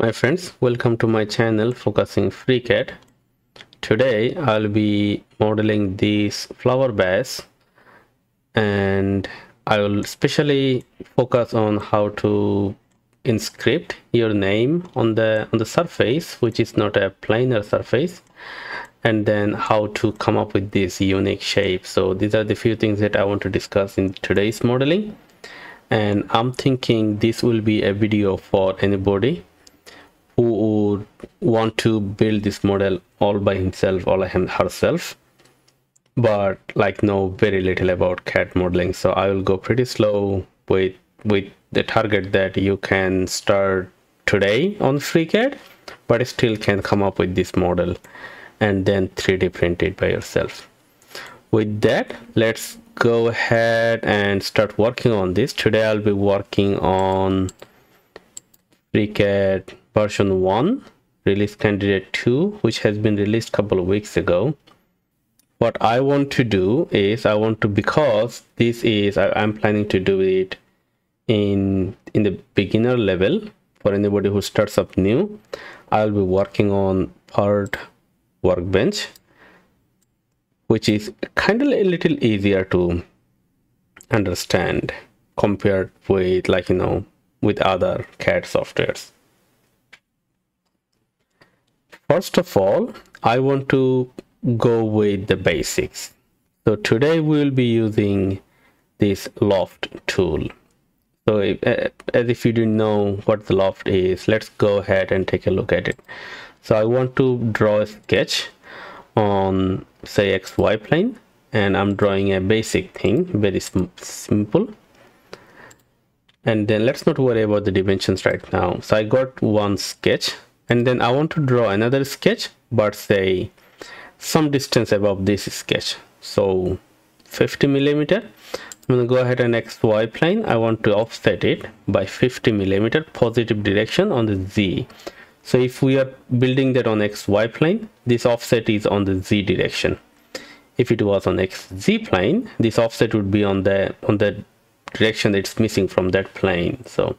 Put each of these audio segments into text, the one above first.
My friends, welcome to my channel Focusing FreeCAD. Today I'll be modeling these flower vase and I will especially focus on how to inscript your name on the on the surface which is not a planar surface and then how to come up with this unique shape so these are the few things that I want to discuss in today's modeling and I'm thinking this will be a video for anybody who would want to build this model all by himself or herself. But like know very little about CAD modeling. So I will go pretty slow with with the target that you can start today on FreeCAD but still can come up with this model and then 3D print it by yourself. With that let's go ahead and start working on this. Today I'll be working on FreeCAD version 1 release candidate 2 which has been released a couple of weeks ago. What I want to do is I want to because this is I, am planning to do it in in the beginner level for anybody who starts up new I'll be working on part workbench which is kind of a little easier to understand compared with like you know with other CAD softwares First of all, I want to go with the basics. So today we will be using this loft tool. So if, as if you didn't know what the loft is, let's go ahead and take a look at it. So I want to draw a sketch on say XY plane and I'm drawing a basic thing, very simple. And then let's not worry about the dimensions right now. So I got one sketch and then I want to draw another sketch but say some distance above this sketch. So 50 millimeter. I'm to go ahead and XY plane. I want to offset it by 50 millimeter positive direction on the Z. So if we are building that on XY plane this offset is on the Z direction. If it was on XZ plane this offset would be on the on the direction that's missing from that plane. So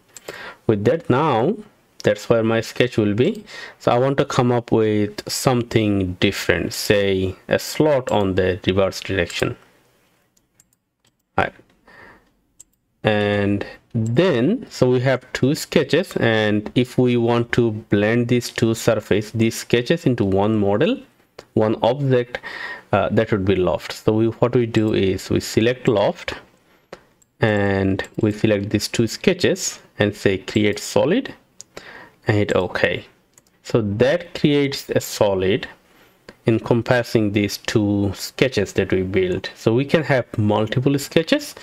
with that now that's where my sketch will be. So i want to come up with something different say a slot on the reverse direction. Right and then so we have two sketches and if we want to blend these two surface these sketches into one model one object uh, that would be loft. So we, what we do is we select loft and we select these two sketches and say create solid and hit OK. So that creates a solid encompassing these two sketches that we built. So we can have multiple sketches.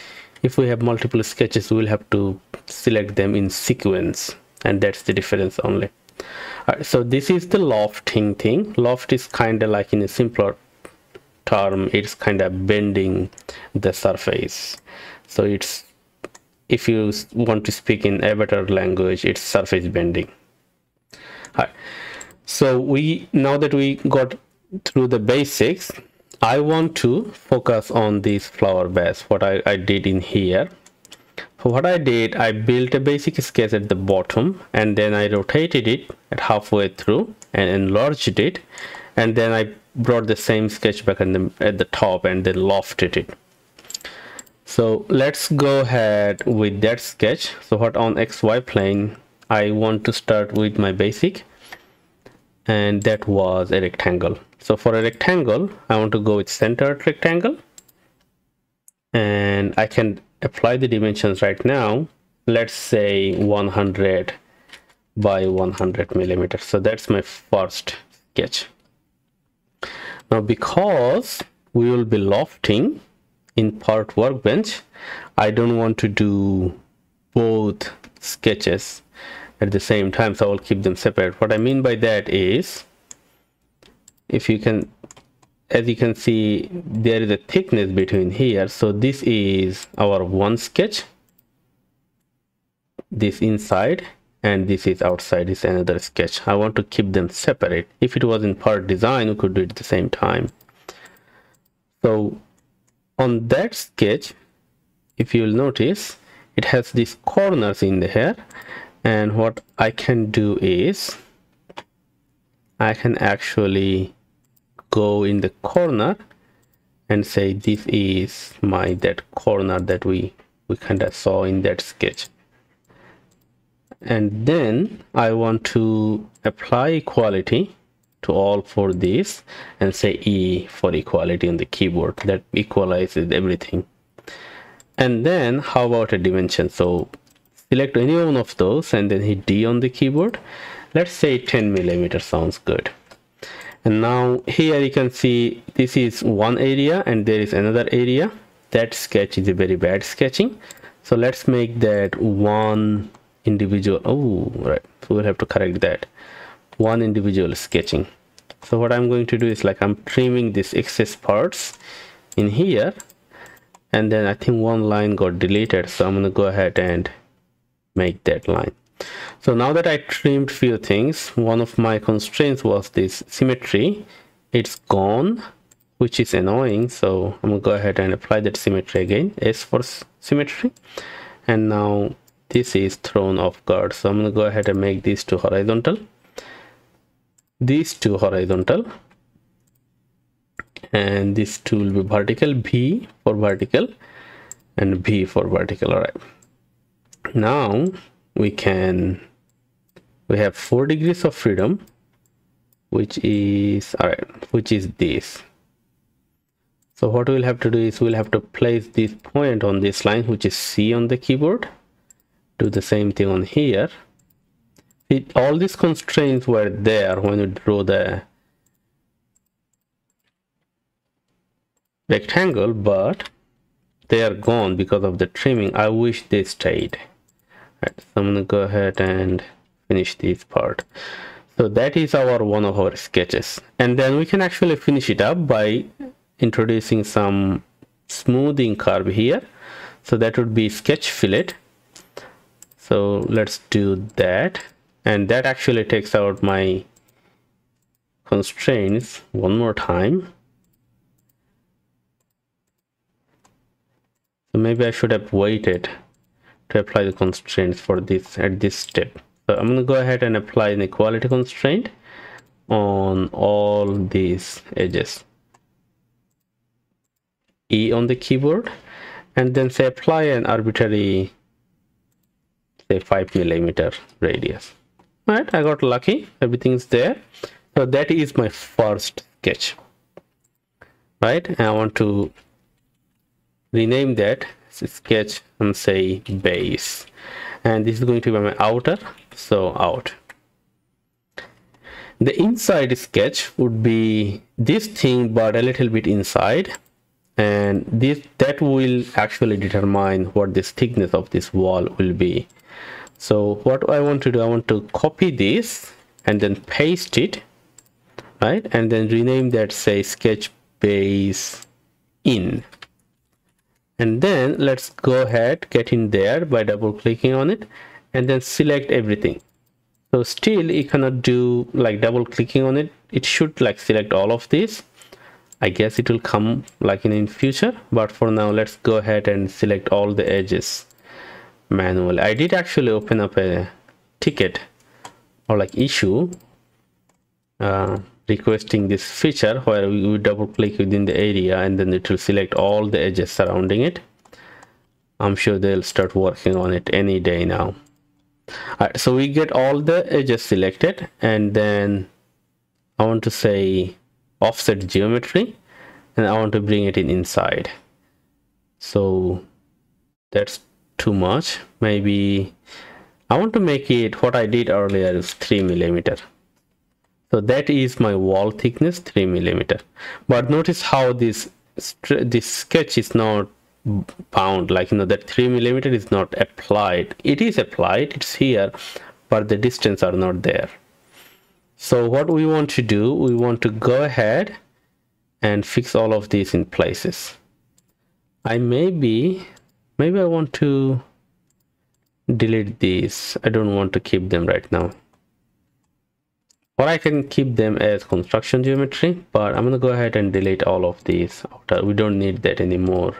If we have multiple sketches, we'll have to select them in sequence and that's the difference only. so this is the lofting thing. Loft is kind of like in a simpler term, it's kind of bending the surface. So it's if you want to speak in avatar language, it's surface bending. Hi. So we now that we got through the basics, I want to focus on this flower vase, what I, I did in here. So what I did, I built a basic sketch at the bottom and then I rotated it at halfway through and enlarged it. And then I brought the same sketch back the, at the top and then lofted it. So let's go ahead with that sketch. So what on XY plane, I want to start with my basic. And that was a rectangle. So for a rectangle I want to go with centered rectangle. And I can apply the dimensions right now. Let's say 100 by 100 millimeters. So that's my first sketch. Now because we will be lofting in part workbench I don't want to do both sketches at the same time so I'll keep them separate. What I mean by that is if you can as you can see there is a thickness between here. So this is our one sketch this inside and this is outside. Is another sketch. I want to keep them separate. If it was in part design we could do it at the same time. So on that sketch if you'll notice it has these corners in the hair and what I can do is I can actually go in the corner and say this is my that corner that we we kind of saw in that sketch. And then I want to apply equality to all for this and say E for equality on the keyboard that equalizes everything. And then how about a dimension? So select any one of those and then hit D on the keyboard. Let's say 10 millimeter sounds good. And now here you can see this is one area and there is another area that sketch is a very bad sketching. So let's make that one individual oh right. So we'll have to correct that. One individual sketching. So what i'm going to do is like i'm trimming these excess parts in here. And then i think one line got deleted so i'm going to go ahead and make that line so now that I trimmed few things, one of my constraints was this symmetry. It's gone, which is annoying. So I'm gonna go ahead and apply that symmetry again, S for symmetry. And now this is thrown off guard. So I'm gonna go ahead and make these two horizontal. These two horizontal. And these two will be vertical, V for vertical and V for vertical, all right. Now we can we have four degrees of freedom which is all right which is this. So what we'll have to do is we'll have to place this point on this line which is c on the keyboard. Do the same thing on here. It, all these constraints were there when you draw the rectangle but they are gone because of the trimming. I wish they stayed right, so i'm gonna go ahead and finish this part. So that is our one of our sketches. And then we can actually finish it up by introducing some smoothing curve here. So that would be sketch fillet. So let's do that. And that actually takes out my constraints one more time. So maybe I should have waited to apply the constraints for this at this step. So i'm going to go ahead and apply an equality constraint on all these edges. E on the keyboard and then say apply an arbitrary say five millimeter radius. All right i got lucky. Everything's there. So that is my first sketch. Right? I want to rename that sketch and say base. And this is going to be my outer so out. The inside sketch would be this thing but a little bit inside. And this that will actually determine what this thickness of this wall will be. So what I want to do I want to copy this and then paste it right? And then rename that say sketch base in and then let's go ahead get in there by double clicking on it and then select everything. So still you cannot do like double clicking on it. It should like select all of these. I guess it will come like in in future. But for now let's go ahead and select all the edges. Manually i did actually open up a ticket or like issue. Uh, requesting this feature where we double click within the area and then it will select all the edges surrounding it. I'm sure they'll start working on it any day now. All right so we get all the edges selected and then i want to say offset geometry and i want to bring it in inside. So that's too much. Maybe i want to make it what i did earlier is three millimeter so that is my wall thickness 3 millimeter. But notice how this this sketch is not bound like you know that 3 millimeter is not applied. It is applied it's here but the distance are not there. So what we want to do we want to go ahead and fix all of these in places. I maybe maybe i want to delete these. I don't want to keep them right now or I can keep them as construction geometry but I'm gonna go ahead and delete all of these. Outer we don't need that anymore.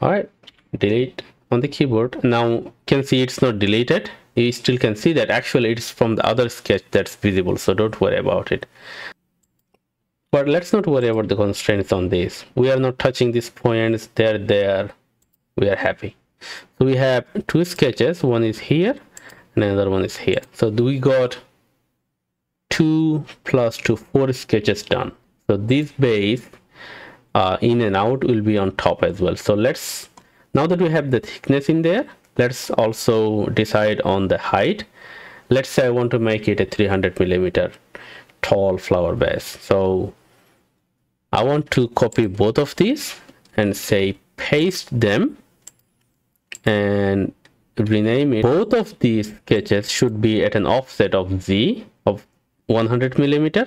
All right delete on the keyboard. Now you can see it's not deleted. You still can see that actually it's from the other sketch that's visible so don't worry about it. But let's not worry about the constraints on this. We are not touching these points. They're there. We are happy. So we have two sketches. One is here and another one is here. So we got two plus two four sketches done. So this base uh, in and out will be on top as well. So let's now that we have the thickness in there let's also decide on the height. Let's say i want to make it a 300 millimeter tall flower base. So i want to copy both of these and say paste them and rename it. Both of these sketches should be at an offset of z of 100 millimeter.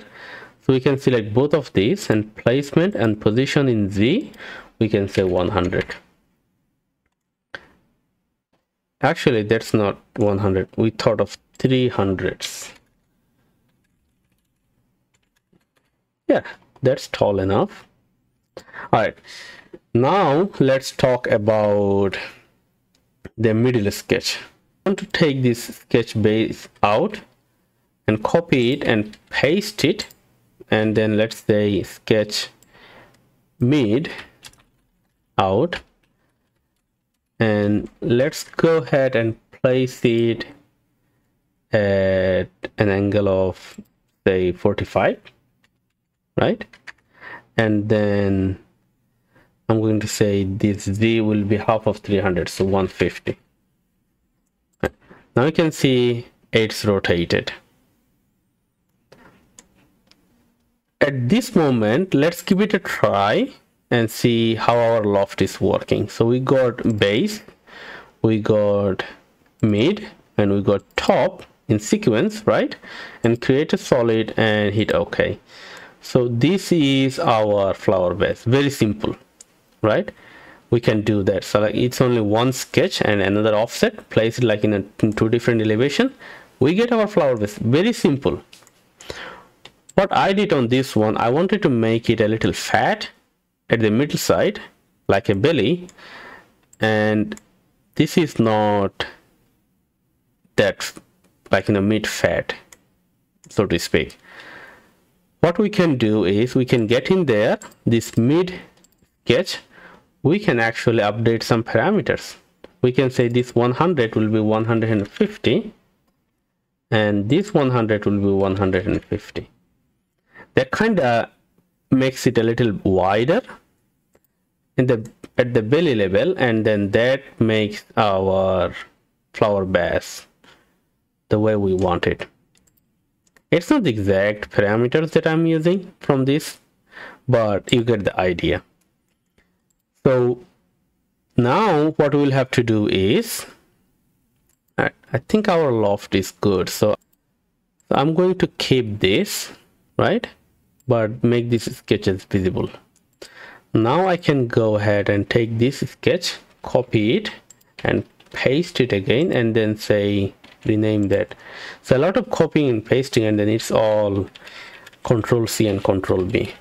So we can select both of these and placement and position in z we can say 100 actually that's not 100 we thought of 300s yeah that's tall enough. All right. Now let's talk about the middle sketch. I want to take this sketch base out and copy it and paste it and then let's say sketch mid out. And let's go ahead and place it at an angle of say 45 right? And then I'm going to say this Z will be half of 300 so 150 now you can see it's rotated at this moment let's give it a try and see how our loft is working. So we got base we got mid and we got top in sequence right? And create a solid and hit ok. So this is our flower base. Very simple right? We can do that. So like it's only one sketch and another offset. Place it like in, a, in two different elevation. We get our flower base. Very simple. What I did on this one I wanted to make it a little fat at the middle side like a belly. And this is not that like in a mid fat so to speak. What we can do is we can get in there this mid sketch we can actually update some parameters. We can say this 100 will be 150 and this 100 will be 150 that kind of makes it a little wider in the at the belly level and then that makes our flower base the way we want it. It's not the exact parameters that i'm using from this but you get the idea so now what we'll have to do is I, think our loft is good. So I'm going to keep this right? But make these sketches visible. Now I can go ahead and take this sketch copy it and paste it again and then say rename that. So a lot of copying and pasting and then it's all control C and control B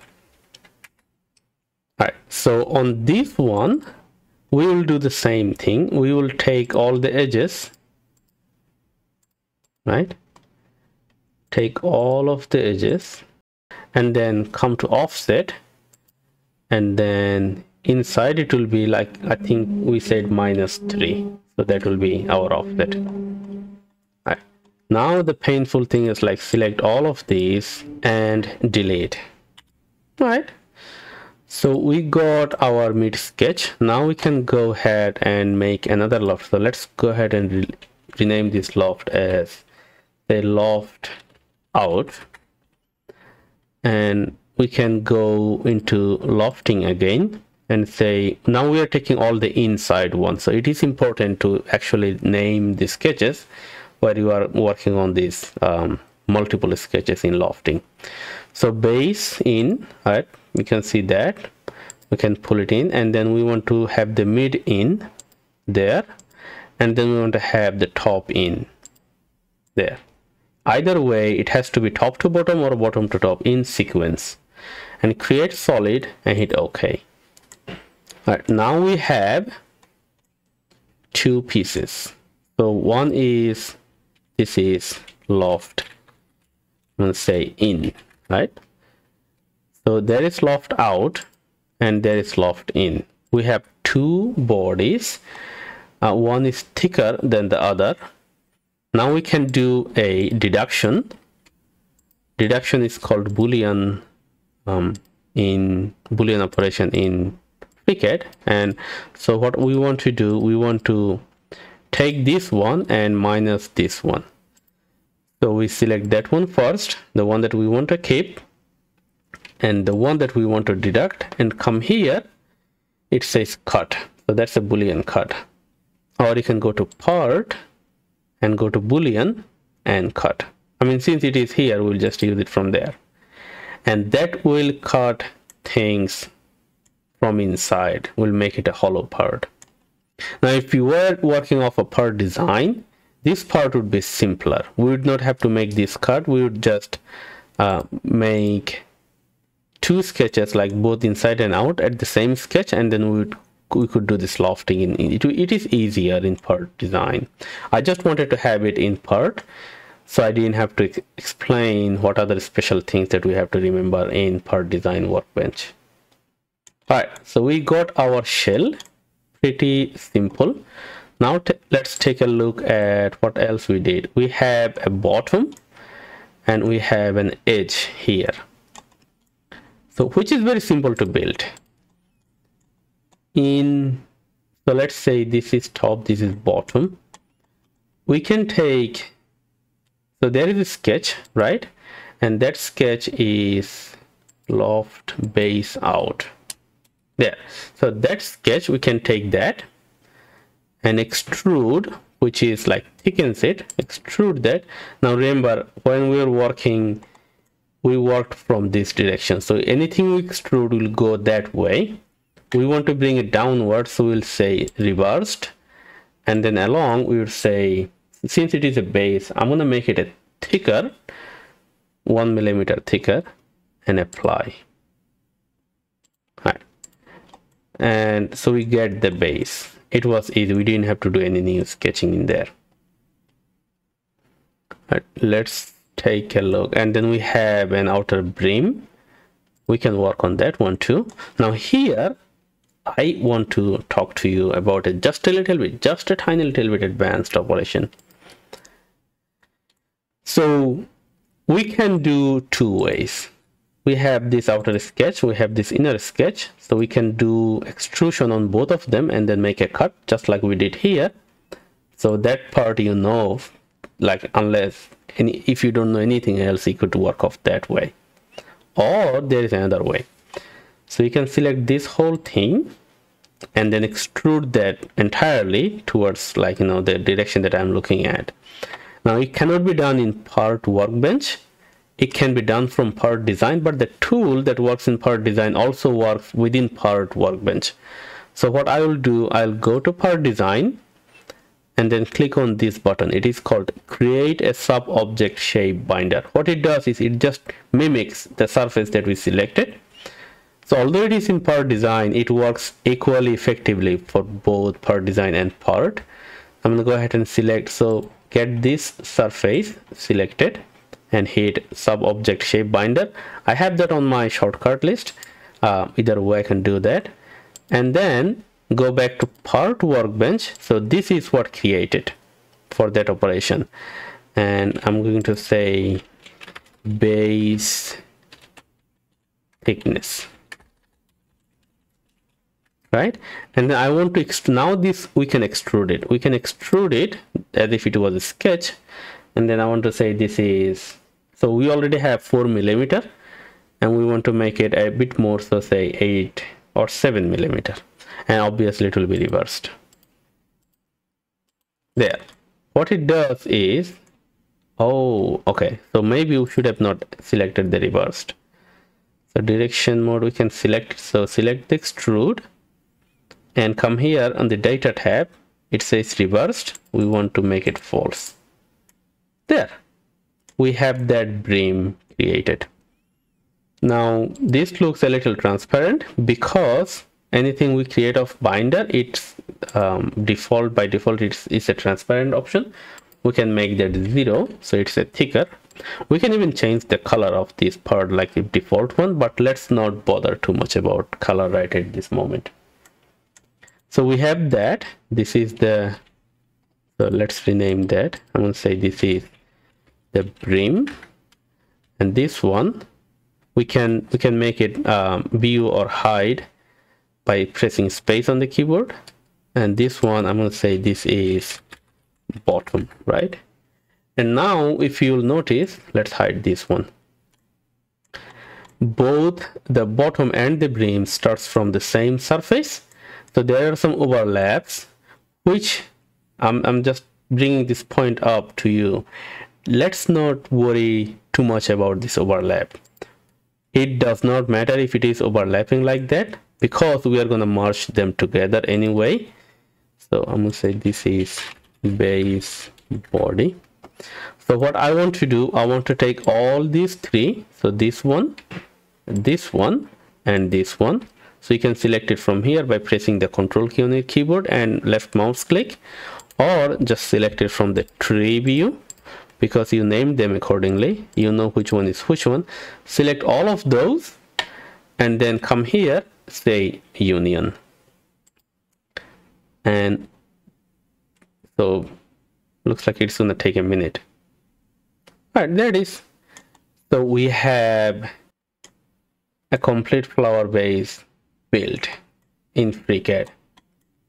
right so on this one we will do the same thing. We will take all the edges right? Take all of the edges and then come to offset. And then inside it will be like I think we said minus 3 so that will be our offset. Right. now the painful thing is like select all of these and delete. Right so we got our mid sketch. Now we can go ahead and make another loft. So let's go ahead and re rename this loft as the loft out. And we can go into lofting again and say now we are taking all the inside ones so it is important to actually name the sketches where you are working on these um, multiple sketches in lofting. So base in right we can see that. We can pull it in. And then we want to have the mid in there. And then we want to have the top in there. Either way it has to be top to bottom or bottom to top in sequence. And create solid and hit ok. All right now we have two pieces. So one is this is loft. To say in right so there is loft out and there is loft in. We have two bodies. Uh, one is thicker than the other. Now we can do a deduction. Deduction is called boolean um, in boolean operation in FreeCAD and so what we want to do we want to take this one and minus this one. So we select that one first the one that we want to keep and the one that we want to deduct and come here it says cut. So that's a boolean cut. Or you can go to part and go to boolean and cut. I mean since it is here we'll just use it from there. And that will cut things from inside. Will make it a hollow part. Now if you were working off a part design this part would be simpler. We would not have to make this cut. We would just uh, make two sketches like both inside and out at the same sketch and then we would we could do this lofting in it, it is easier in part design. I just wanted to have it in part so i didn't have to ex explain what other special things that we have to remember in part design workbench. All right so we got our shell. Pretty simple. Now let's take a look at what else we did. We have a bottom and we have an edge here so which is very simple to build. In so let's say this is top this is bottom. We can take so there is a sketch right? And that sketch is loft base out. There. So that sketch we can take that and extrude which is like thickens it extrude that. Now remember when we are working we worked from this direction. So anything we extrude will go that way. We want to bring it downward so we'll say reversed. And then along we would say since it is a base i'm going to make it a thicker one millimeter thicker and apply. Right and so we get the base. It was easy. We didn't have to do any new sketching in there. Right, let's take a look and then we have an outer brim we can work on that one too now here I want to talk to you about it just a little bit, just a tiny little bit advanced operation. So we can do two ways. We have this outer sketch, we have this inner sketch. So we can do extrusion on both of them and then make a cut just like we did here. So that part you know, like unless any, if you don't know anything else, you could work off that way. Or there is another way. So you can select this whole thing and then extrude that entirely towards like you know the direction that I'm looking at. Now it cannot be done in part workbench. It can be done from part design but the tool that works in part design also works within part workbench. So what I will do I'll go to part design and then click on this button it is called create a sub object shape binder what it does is it just mimics the surface that we selected so although it is in part design, it works equally effectively for both part design and part. I'm gonna go ahead and select, so get this surface selected and hit sub object shape binder. I have that on my shortcut list. Uh, either way I can do that. And then go back to part workbench. So this is what created for that operation. And I'm going to say base thickness. Right? And i want to now this we can extrude it. We can extrude it as if it was a sketch. And then i want to say this is so we already have four millimeter. And we want to make it a bit more so say eight or seven millimeter and obviously it will be reversed. There. What it does is oh okay. So maybe we should have not selected the reversed. So direction mode we can select. So select the extrude and come here on the data tab. It says reversed. We want to make it false. There. We have that brim created. Now this looks a little transparent because anything we create of binder it's um, default by default it's, it's a transparent option. We can make that zero so it's a thicker. We can even change the color of this part like the default one but let's not bother too much about color right at this moment. So we have that. This is the so let's rename that. I'm going to say this is the brim. And this one we can we can make it um, view or hide by pressing space on the keyboard. And this one i'm going to say this is bottom right? And now if you'll notice let's hide this one. Both the bottom and the brim starts from the same surface. So there are some overlaps which I'm, I'm just bringing this point up to you. Let's not worry too much about this overlap. It does not matter if it is overlapping like that because we are going to merge them together anyway. So i'm going to say this is base body. So what i want to do i want to take all these three. So this one this one and this one. So you can select it from here by pressing the control key on your keyboard and left mouse click. Or just select it from the tree view. Because you named them accordingly. You know which one is which one. Select all of those. And then come here say union. And so looks like it's gonna take a minute. All right there it is. So we have a complete flower base built in FreeCAD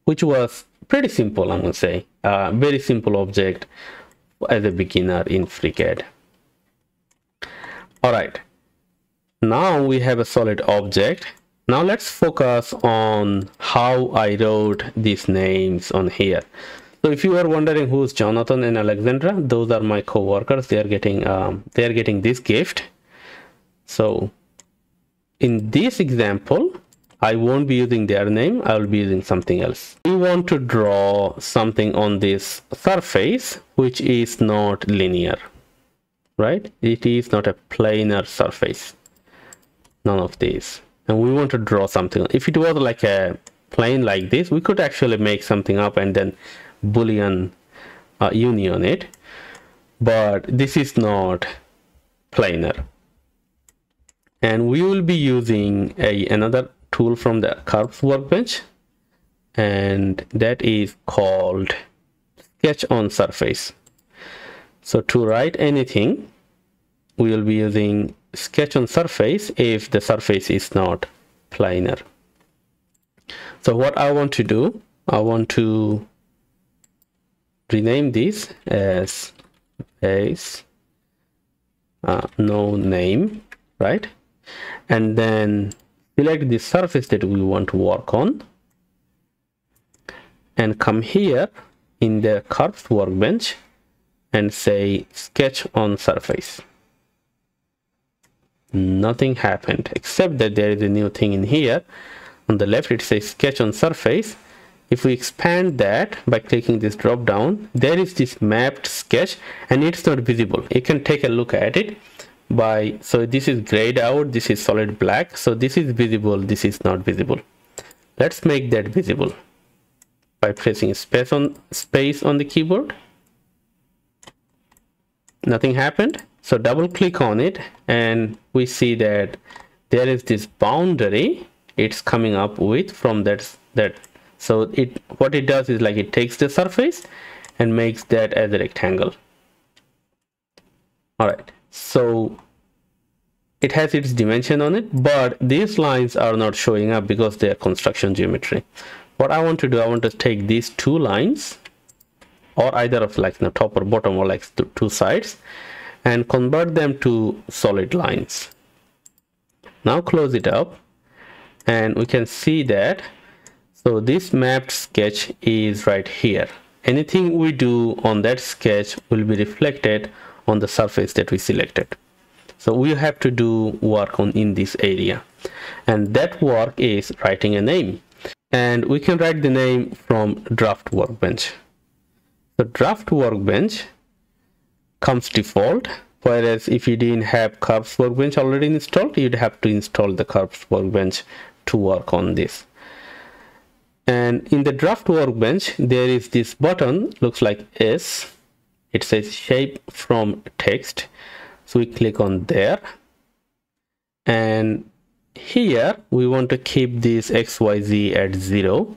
which was pretty simple I'm gonna say. Uh, very simple object as a beginner in FreeCAD. Alright, now we have a solid object. Now let's focus on how I wrote these names on here. So if you are wondering who's Jonathan and Alexandra, those are my co-workers. They are getting um, they are getting this gift. So in this example, I won't be using their name, I will be using something else. We want to draw something on this surface which is not linear, right? It is not a planar surface, none of these. And we want to draw something. If it was like a plane like this, we could actually make something up and then boolean uh, union it. But this is not planar and we will be using a another tool from the curves workbench and that is called sketch on surface so to write anything we will be using sketch on surface if the surface is not planar. So what I want to do I want to rename this as base uh, no name right? And then select the surface that we want to work on and come here in the curves workbench and say sketch on surface nothing happened except that there is a new thing in here. On the left it says sketch on surface. If we expand that by clicking this drop down there is this mapped sketch and it's not visible. You can take a look at it by so this is grayed out this is solid black so this is visible this is not visible. Let's make that visible by pressing space on space on the keyboard. Nothing happened so double click on it and we see that there is this boundary. It's coming up with from that that. So it what it does is like it takes the surface and makes that as a rectangle. All right. So it has its dimension on it but these lines are not showing up because they are construction geometry. What i want to do i want to take these two lines or either of like the top or bottom or like two sides and convert them to solid lines. Now close it up and we can see that so this mapped sketch is right here. Anything we do on that sketch will be reflected on the surface that we selected. So we have to do work on in this area. And that work is writing a name. And we can write the name from draft workbench. The draft workbench comes default whereas if you didn't have curves workbench already installed you'd have to install the curves workbench to work on this. And in the draft workbench there is this button looks like s. It says shape from text. So we click on there. And here we want to keep this xyz at zero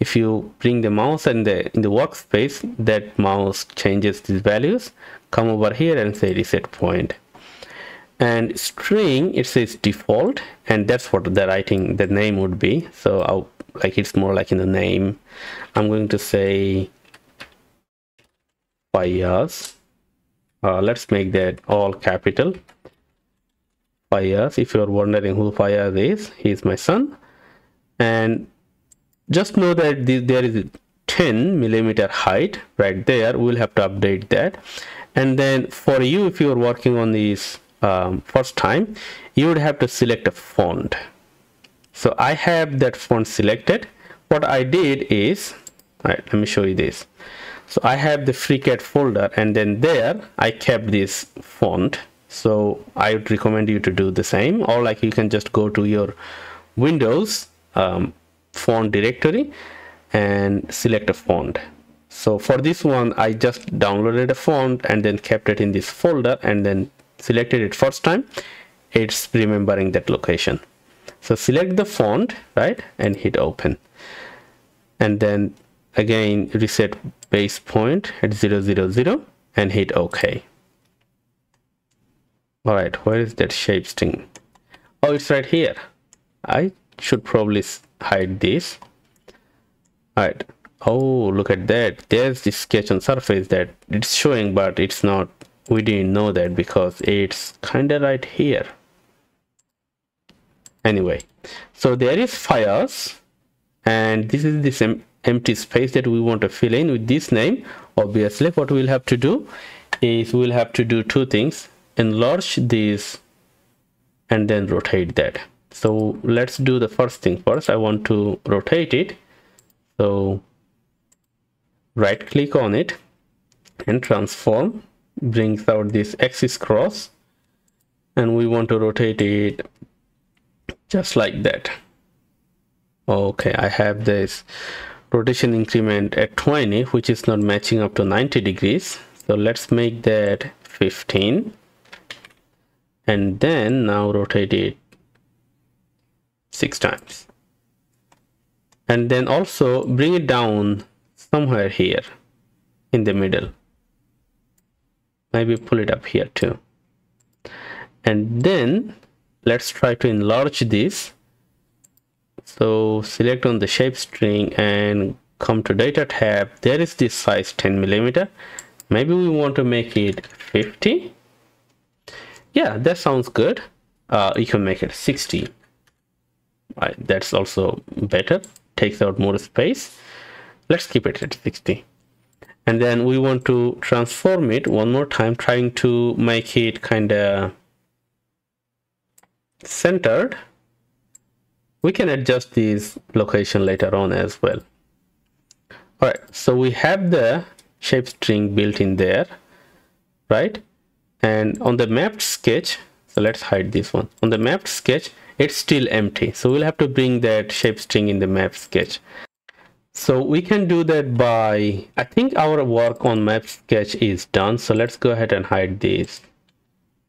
if you bring the mouse and the in the workspace that mouse changes these values come over here and say reset point and string it says default and that's what the writing the name would be so I'll, like it's more like in the name i'm going to say Fayaz. Uh, let's make that all capital Fayaz. If you're wondering who Fayaz is, he's my son. And just know that this, there is 10 millimeter height right there. We'll have to update that. And then for you, if you're working on this um, first time, you would have to select a font. So I have that font selected. What I did is, let me show you this. So I have the FreeCAD folder and then there I kept this font so i would recommend you to do the same or like you can just go to your windows um, font directory and select a font. So for this one i just downloaded a font and then kept it in this folder and then selected it first time. It's remembering that location. So select the font right and hit open. And then again reset base point at 000 and hit ok. All right where is that shape string? Oh it's right here. I should probably hide this. All right oh look at that. There's the sketch on surface that it's showing but it's not we didn't know that because it's kind of right here. Anyway. So there is Fayaz and this is this em empty space that we want to fill in with this name. Obviously what we'll have to do is we'll have to do two things. Enlarge this and then rotate that so let's do the first thing first. I want to rotate it. So right click on it and transform. Brings out this axis cross. And we want to rotate it just like that. Okay i have this rotation increment at 20 which is not matching up to 90 degrees. So let's make that 15 and then now rotate it six times. And then also bring it down somewhere here in the middle. Maybe pull it up here too. And then let's try to enlarge this. So select on the shape string and come to data tab. There is this size 10 millimeter. Maybe we want to make it 50 yeah that sounds good. Uh, you can make it 60 right that's also better. Takes out more space. Let's keep it at 60 and then we want to transform it one more time trying to make it kind of centered. We can adjust this location later on as well. All right so we have the shape string built in there right? And on the mapped sketch so let's hide this one. On the mapped sketch it's still empty. So we'll have to bring that shape string in the map sketch. So we can do that by i think our work on map sketch is done. So let's go ahead and hide this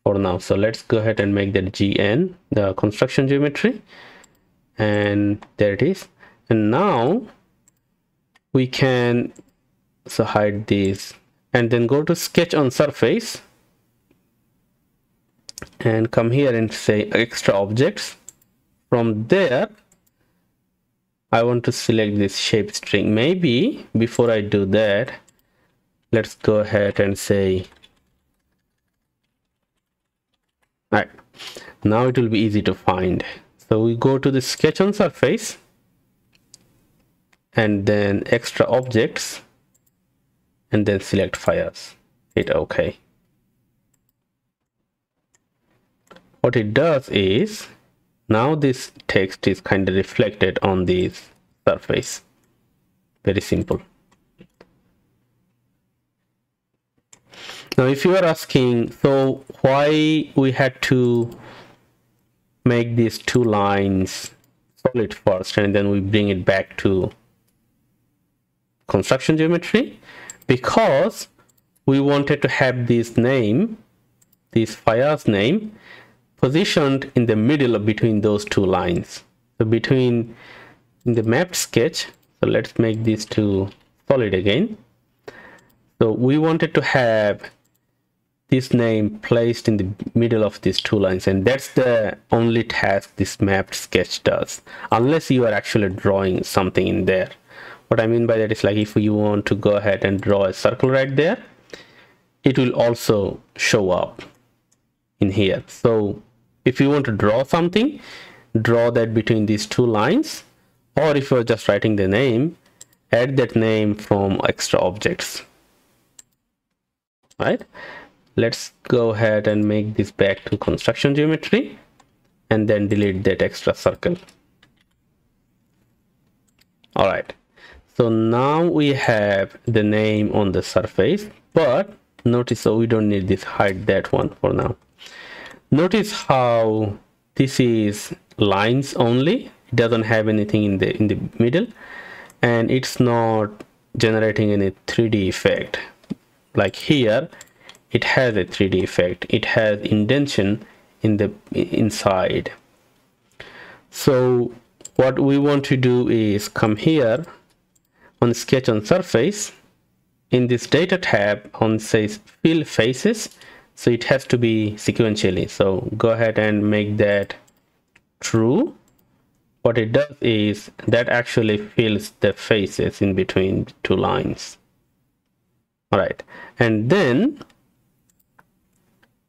for now. So let's go ahead and make that gn the construction geometry. And there it is. And now we can so hide this and then go to sketch on surface and come here and say extra objects from there I want to select this shape string. Maybe before I do that let's go ahead and say all right now it will be easy to find. So we go to the sketch on surface and then extra objects and then select Fayaz hit ok. What it does is now this text is kind of reflected on this surface. Very simple. Now if you are asking so why we had to make these two lines solid first and then we bring it back to construction geometry? Because we wanted to have this name this Fayaz name positioned in the middle of between those two lines. So between the mapped sketch so let's make these two solid again. So we wanted to have this name placed in the middle of these two lines and that's the only task this mapped sketch does unless you are actually drawing something in there. What I mean by that is like if you want to go ahead and draw a circle right there it will also show up in here. So if you want to draw something draw that between these two lines. Or if you're just writing the name add that name from extra objects. Right? Let's go ahead and make this back to construction geometry and then delete that extra circle. All right so now we have the name on the surface but notice so we don't need this hide that one for now notice how this is lines only. It doesn't have anything in the in the middle. And it's not generating any 3d effect. Like here it has a 3d effect. It has indentation in the inside. So what we want to do is come here on sketch on surface. In this data tab on says fill faces so it has to be sequentially. So go ahead and make that true. What it does is that actually fills the faces in between two lines. All right. And then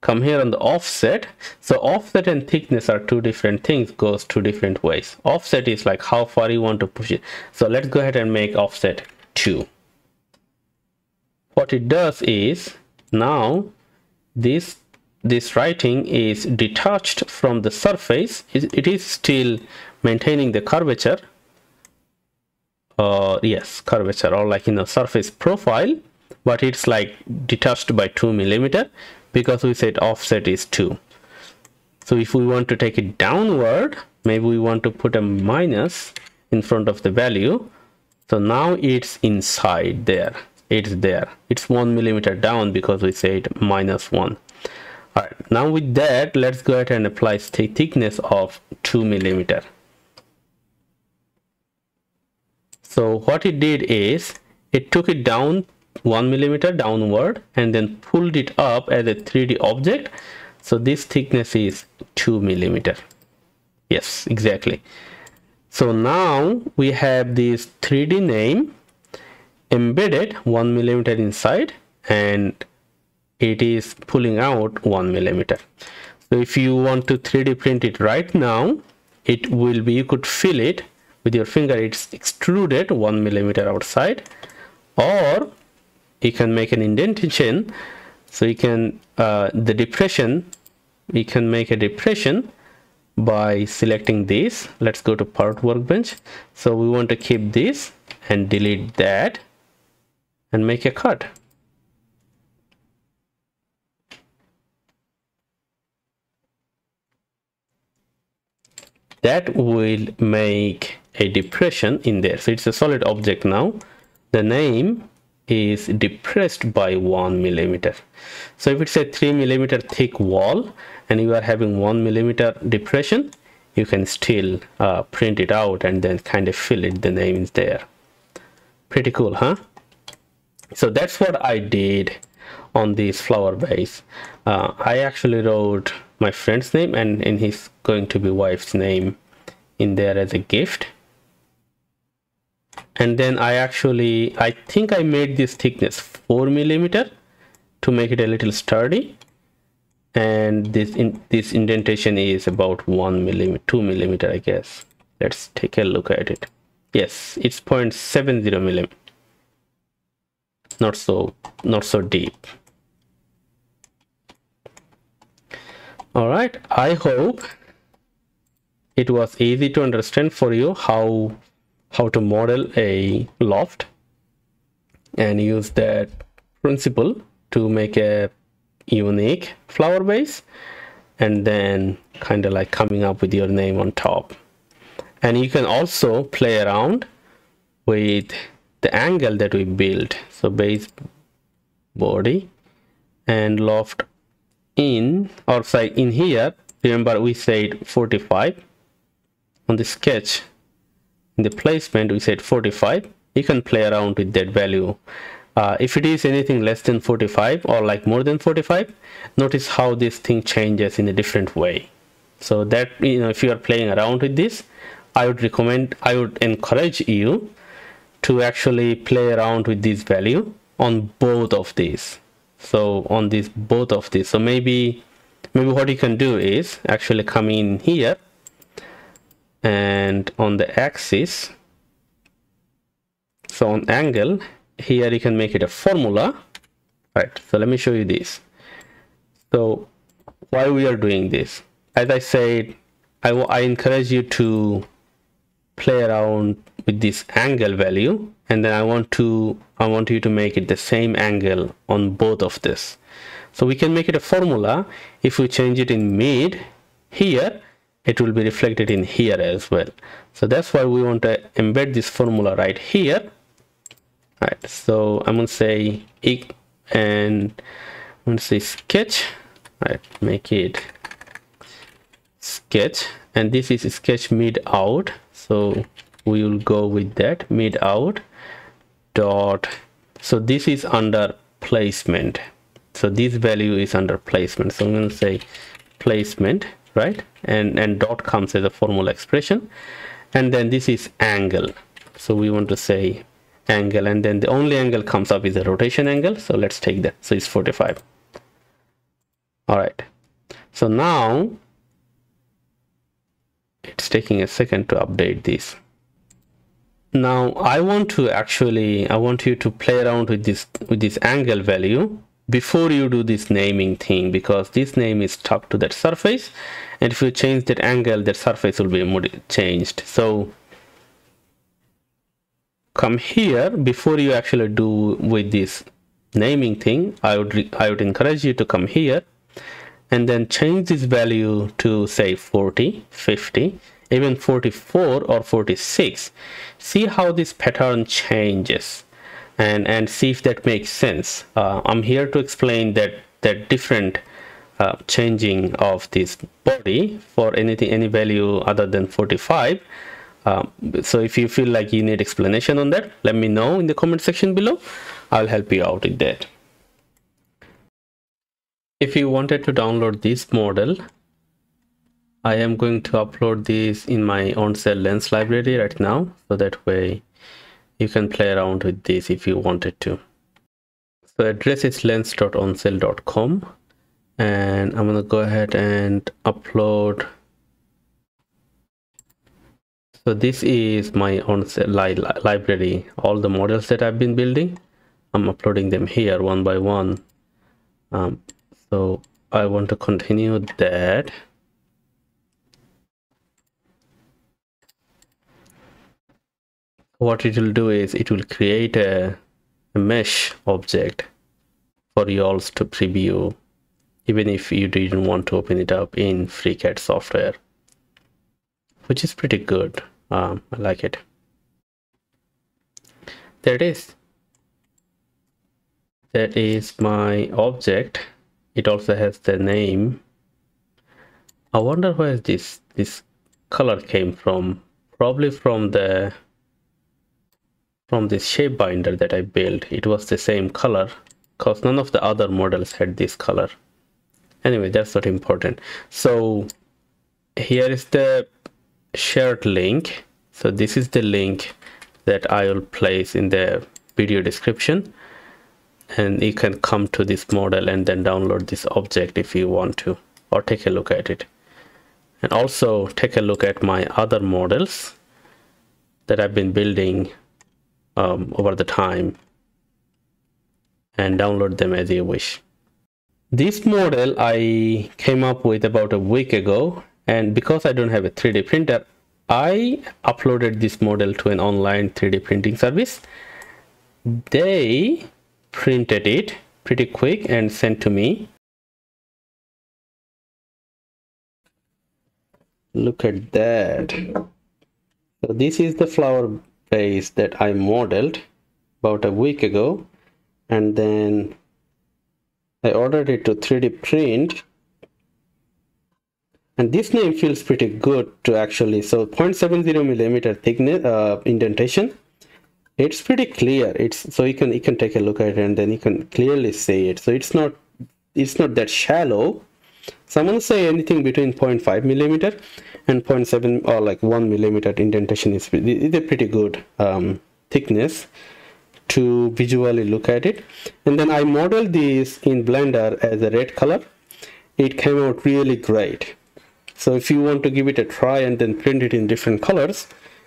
come here on the offset. So offset and thickness are two different things goes two different ways. Offset is like how far you want to push it. So let's go ahead and make offset 2 what it does is now this this writing is detached from the surface. It is still maintaining the curvature. Uh yes curvature or like in a surface profile but it's like detached by two millimeter because we said offset is 2 so if we want to take it downward maybe we want to put a minus in front of the value. So now it's inside there it's there. It's one millimeter down because we said minus one. All right now with that let's go ahead and apply thickness of two millimeter. So what it did is it took it down one millimeter downward and then pulled it up as a 3d object. So this thickness is two millimeter. Yes exactly. So now we have this 3d name embedded one millimeter inside and it is pulling out one millimeter. So if you want to 3d print it right now it will be you could feel it with your finger. It's extruded one millimeter outside. Or you can make an indentation. So you can uh, the depression we can make a depression by selecting this. Let's go to part workbench. So we want to keep this and delete that and make a cut. That will make a depression in there. So it's a solid object now. The name is depressed by one millimeter. So if it's a three millimeter thick wall and you are having one millimeter depression you can still uh, print it out and then kind of fill it. The name is there. Pretty cool huh so that's what i did on this flower vase. Uh, i actually wrote my friend's name and and he's going to be wife's name in there as a gift. And then I actually I think I made this thickness 4 millimeter to make it a little sturdy. And this in this indentation is about 1 millimeter 2 millimeter I guess. Let's take a look at it. Yes it's 0.70 millimeter not so not so deep. All right I hope it was easy to understand for you how how to model a loft and use that principle to make a unique flower vase and then kind of like coming up with your name on top. And you can also play around with the angle that we built. So base body and loft in or say in here remember we said 45 on the sketch in the placement we said 45 you can play around with that value. Uh, if it is anything less than 45 or like more than 45 notice how this thing changes in a different way. So that you know if you are playing around with this i would recommend i would encourage you to actually play around with this value on both of these. So on this both of these. So maybe maybe what you can do is actually come in here and on the axis so on angle here you can make it a formula right? So let me show you this. So why we are doing this? As i said I, I encourage you to play around with this angle value and then i want to i want you to make it the same angle on both of this. So we can make it a formula. If we change it in mid here it will be reflected in here as well. So that's why we want to embed this formula right here. Right so i'm to say and i'm to say sketch. Right make it sketch. And this is sketch mid out. So we will go with that mid out dot. So this is under placement. So this value is under placement. So i'm going to say placement right? And and dot comes as a formal expression. And then this is angle. So we want to say angle. And then the only angle comes up is a rotation angle. So let's take that. So it's 45 all right. So now it's taking a second to update this now i want to actually i want you to play around with this with this angle value before you do this naming thing because this name is stuck to that surface and if you change that angle that surface will be changed. So come here before you actually do with this naming thing i would i would encourage you to come here and then change this value to say 40 50 even 44 or 46 see how this pattern changes. And and see if that makes sense. Uh, i'm here to explain that that different uh, changing of this body for anything any value other than 45 um, so if you feel like you need explanation on that let me know in the comment section below. I'll help you out with that. If you wanted to download this model i am going to upload this in my Ondsel lens library right now so that way you can play around with this if you wanted to. So address is lens.ondsel.com and i'm going to go ahead and upload. So this is my own li library. All the models that i've been building i'm uploading them here one by one. Um, so i want to continue that what it will do is it will create a, a mesh object for you all to preview even if you didn't want to open it up in FreeCAD software which is pretty good. Um, I like it. There it is. That is my object. It also has the name. I wonder where this this color came from. Probably from the from this shape binder that I built it was the same color because none of the other models had this color. Anyway that's not important. So here is the shared link. So this is the link that I will place in the video description. And you can come to this model and then download this object if you want to or take a look at it. And also take a look at my other models that I've been building um, over the time and download them as you wish. This model I came up with about a week ago and because I don't have a 3D printer I uploaded this model to an online 3D printing service. They printed it pretty quick and sent to me. Look at that. So this is the flower that I modeled about a week ago and then I ordered it to 3D print. And this name feels pretty good to actually so 0.70 millimeter thickness uh, indentation. It's pretty clear. It's so you can you can take a look at it and then you can clearly see it. So it's not it's not that shallow someone say anything between 0.5 millimeter and 0.7 or like 1 millimeter indentation is, is a pretty good um, thickness to visually look at it. And then I modeled this in blender as a red color. It came out really great. So if you want to give it a try and then print it in different colors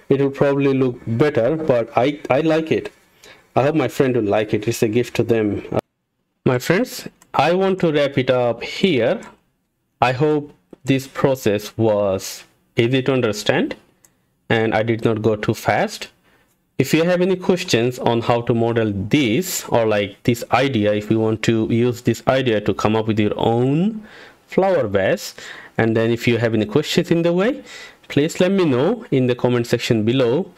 it will probably look better but I, I like it. I hope my friend will like it. It's a gift to them. My friends I want to wrap it up here I hope this process was easy to understand and I did not go too fast. If you have any questions on how to model this or like this idea if you want to use this idea to come up with your own flower vase and then if you have any questions in the way please let me know in the comment section below.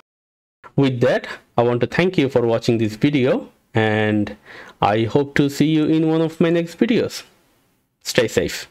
With that i want to thank you for watching this video and i hope to see you in one of my next videos. Stay safe